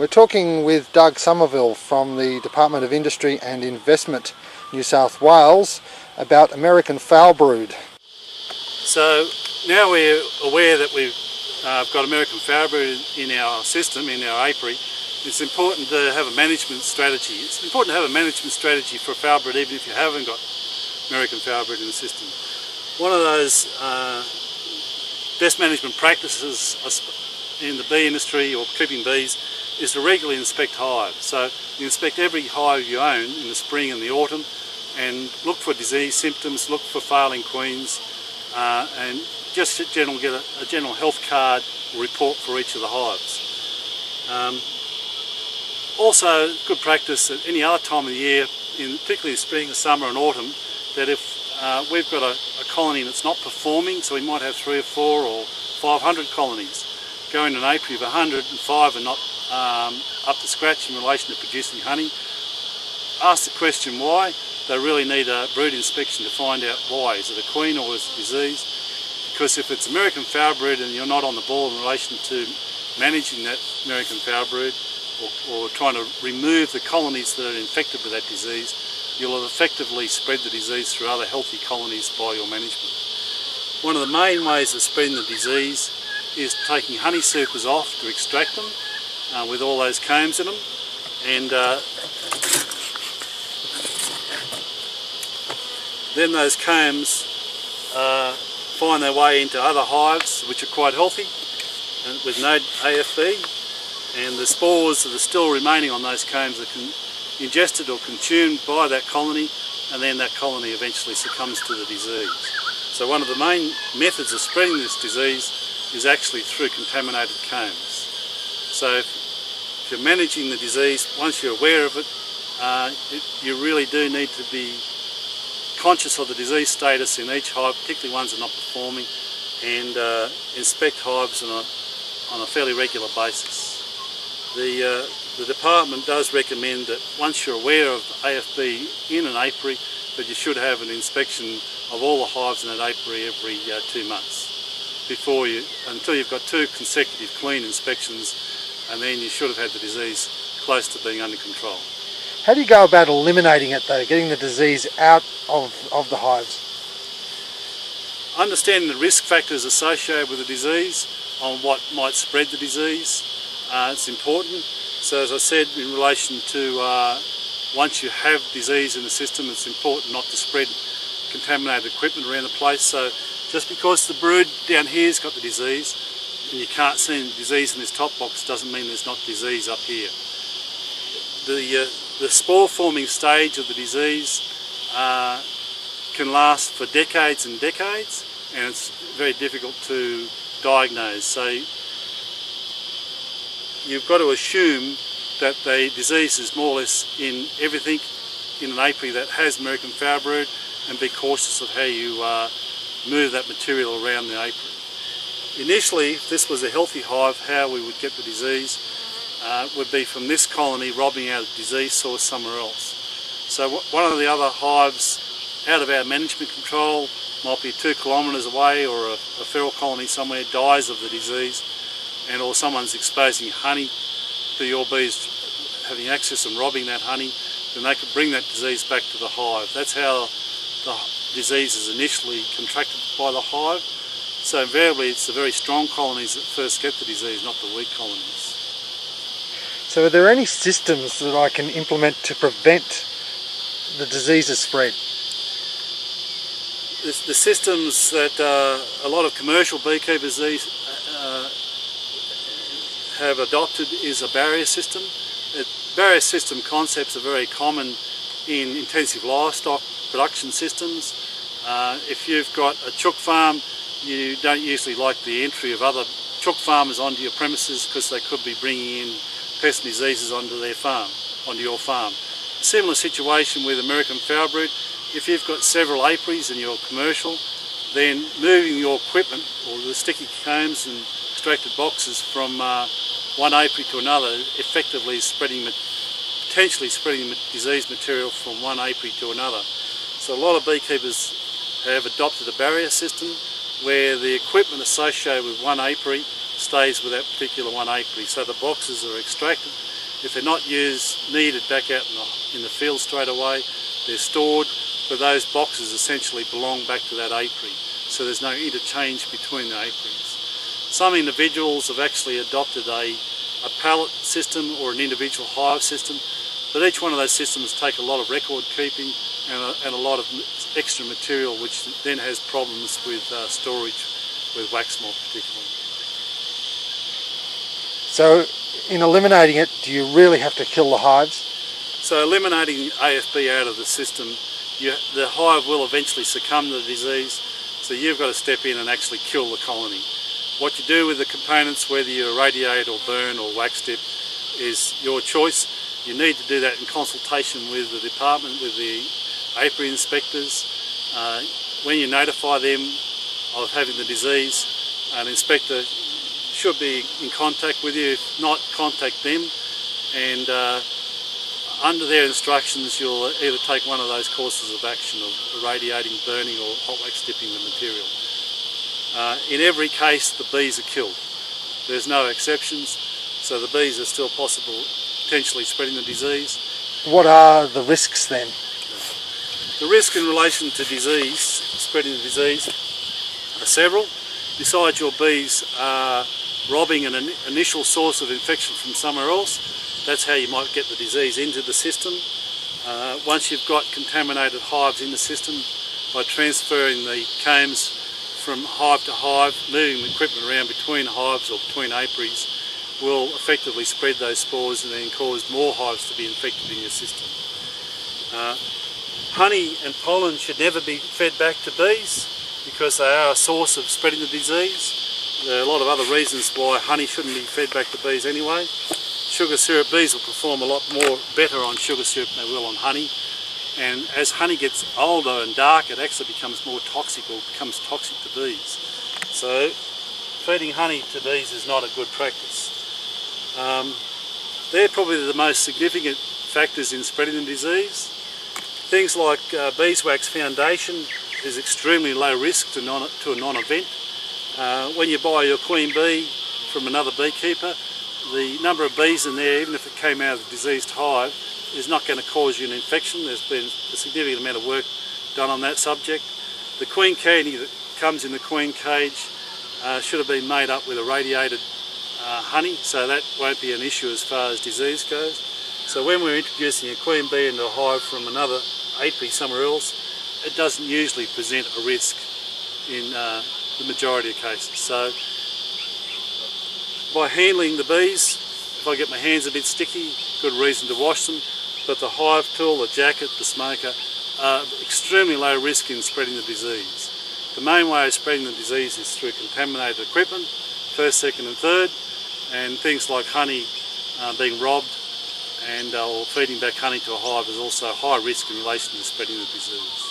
We're talking with Doug Somerville from the Department of Industry and Investment, New South Wales, about American foul brood. So now we're aware that we've uh, got American foul brood in our system, in our apiary, it's important to have a management strategy. It's important to have a management strategy for foul brood even if you haven't got American foul brood in the system. One of those uh, best management practices in the bee industry or keeping bees is to regularly inspect hives. So inspect every hive you own in the spring and the autumn and look for disease symptoms, look for failing queens uh, and just general, get a, a, general health card report for each of the hives. Um, also good practice at any other time of the year, in particularly spring, summer and autumn, that if uh, we've got a, a, colony that's not performing, so we might have three or four or 500 colonies. Going an apiary of 105 and not um, up to scratch in relation to producing honey. Ask the question why. They really need a brood inspection to find out why. Is it a queen or is it disease? Because if it's American foul brood and you're not on the ball in relation to managing that American foul brood or, or trying to remove the colonies that are infected with that disease, you'll have effectively spread the disease through other healthy colonies by your management. One of the main ways of spreading the disease is taking honey supers off to extract them uh, with all those combs in them and uh, then those combs uh, find their way into other hives which are quite healthy and with no AFB and the spores that are still remaining on those combs are ingested or consumed by that colony and then that colony eventually succumbs to the disease. So one of the main methods of spreading this disease is actually through contaminated combs. So you're managing the disease, once you're aware of it, uh, it, you really do need to be conscious of the disease status in each hive, particularly ones that are not performing, and uh, inspect hives on a, on a fairly regular basis. The, uh, the department does recommend that once you're aware of AFB in an apiary, that you should have an inspection of all the hives in that apiary every uh, two months before you, until you've got two consecutive clean inspections and then you should have had the disease close to being under control. How do you go about eliminating it though, getting the disease out of, of the hives? Understanding the risk factors associated with the disease, on what might spread the disease, uh, it's important. So as I said, in relation to uh, once you have disease in the system, it's important not to spread contaminated equipment around the place. So just because the brood down here's got the disease, and you can't see disease in this top box, doesn't mean there's not disease up here. The, uh, the spore forming stage of the disease uh, can last for decades and decades, and it's very difficult to diagnose. So you've got to assume that the disease is more or less in everything in an apiary that has American foulbrood and be cautious of how you uh, move that material around the apiary. Initially, this was a healthy hive, how we would get the disease uh, would be from this colony robbing out a disease source somewhere else. So one of the other hives out of our management control might be two kilometres away or a, a feral colony somewhere dies of the disease and or someone's exposing honey to your bees having access and robbing that honey, then they could bring that disease back to the hive. That's how the disease is initially contracted by the hive. So invariably it's the very strong colonies that first get the disease, not the weak colonies. So are there any systems that I can implement to prevent the disease's spread? The, the systems that uh, a lot of commercial beekeepers these uh, have adopted is a barrier system. It, barrier system concepts are very common in intensive livestock production systems. Uh, if you've got a chook farm, you don't usually like the entry of other chook farmers onto your premises because they could be bringing in pest diseases onto their farm, onto your farm. Similar situation with American foul brood. If you've got several apiaries and you're commercial, then moving your equipment or the sticky combs and extracted boxes from uh, one apiary to another effectively spreading, potentially spreading disease material from one apiary to another. So a lot of beekeepers have adopted a barrier system where the equipment associated with one apiary stays with that particular one apiary. So the boxes are extracted If they're not used, needed back out in the, in the field straight away, they're stored, but those boxes essentially belong back to that apiary. So there's no interchange between the apiaries. Some individuals have actually adopted a, a pallet system or an individual hive system, but each one of those systems take a lot of record keeping and a, and a lot of extra material which then has problems with uh, storage with wax moth particularly. So in eliminating it, do you really have to kill the hives? So eliminating AFB out of the system, you, the hive will eventually succumb to the disease, so you've got to step in and actually kill the colony. What you do with the components, whether you irradiate or burn or wax dip, is your choice. You need to do that in consultation with the department, with the apiary inspectors. Uh, when you notify them of having the disease, an inspector should be in contact with you. If not, contact them and uh, under their instructions you'll either take one of those courses of action of irradiating, burning or hot wax dipping the material. Uh, in every case the bees are killed. There's no exceptions so the bees are still possible potentially spreading the disease. What are the risks then? The risk in relation to disease, spreading the disease, are several. Besides your bees are robbing an initial source of infection from somewhere else, that's how you might get the disease into the system. Uh, once you've got contaminated hives in the system, by transferring the combs from hive to hive, moving equipment around between hives or between apiaries, will effectively spread those spores and then cause more hives to be infected in your system. Uh, Honey and pollen should never be fed back to bees because they are a source of spreading the disease. There are a lot of other reasons why honey shouldn't be fed back to bees anyway. Sugar syrup bees will perform a lot more better on sugar syrup than they will on honey. And as honey gets older and dark, it actually becomes more toxic or becomes toxic to bees. So feeding honey to bees is not a good practice. Um, they're probably the most significant factors in spreading the disease. Things like uh, beeswax foundation is extremely low risk to, non, to a non-event. Uh, when you buy your queen bee from another beekeeper, the number of bees in there, even if it came out of the diseased hive, is not going to cause you an infection. There's been a significant amount of work done on that subject. The queen candy that comes in the queen cage uh, should have been made up with irradiated uh, honey, so that won't be an issue as far as disease goes. So when we're introducing a queen bee into a hive from another apiary somewhere else, it doesn't usually present a risk in uh, the majority of cases. So by handling the bees, if I get my hands a bit sticky, good reason to wash them, but the hive tool, the jacket, the smoker, are extremely low risk in spreading the disease. The main way of spreading the disease is through contaminated equipment, first, second and third, and things like honey uh, being robbed and uh, feeding back honey to a hive is also high risk in relation to spreading the disease.